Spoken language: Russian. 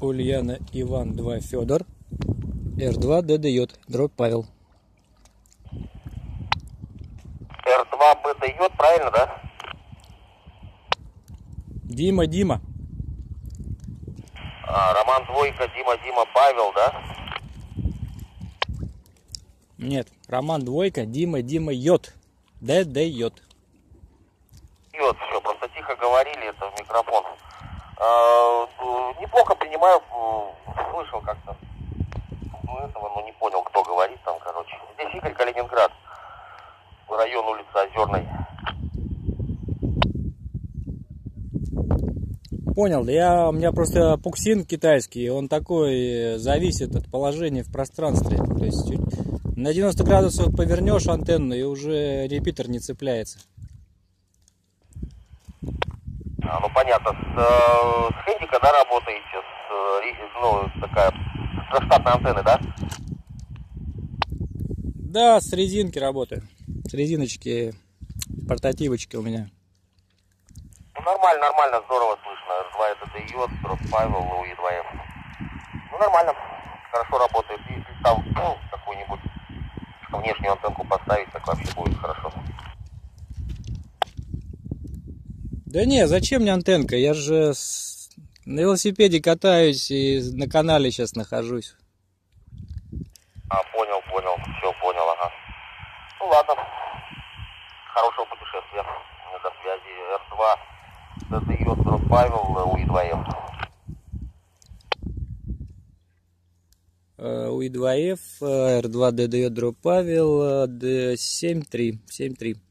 Ульяна Иван 2 Федор. Р2 ДДЙ. Дробь Павел. Р2 БДЙ, правильно, да? Дима, Дима. А, Роман Двойка, Дима, Дима, Павел, да? Нет, Роман Двойка, Дима, Дима Йод. ДДЙ. Йод, все, просто тихо говорили это в микрофон. А, э, неплохо принимаю, э, слышал как-то ну, этого, но не понял, кто говорит там, короче. Здесь Игорь Калининград, район улицы Озерной. Понял, я, у меня просто пуксин китайский, он такой э, зависит от положения в пространстве. То есть на 90 градусов повернешь антенну и уже репитер не цепляется. А, ну понятно, с, э, с Хэндика, да, работаете, с, ну, такая, со штатной антенны, да? Да, с резинки работаю. С резиночки, портативочки у меня. Ну, нормально, нормально, здорово слышно. R2 это дает, Дроп Павел, УИ2М. Ну, нормально, хорошо работает. Если там ну, какую-нибудь внешнюю антенку поставить, так вообще будет хорошо. Да не, зачем мне антенка? Я же с... на велосипеде катаюсь и на канале сейчас нахожусь. А, понял, понял, все понял, ага. Ну ладно, хорошего путешествия. До связи. R2, DDJ, дробь Павел, UI2M. UI2F, R2 DDJ дробь Павел, D73, 73. Там.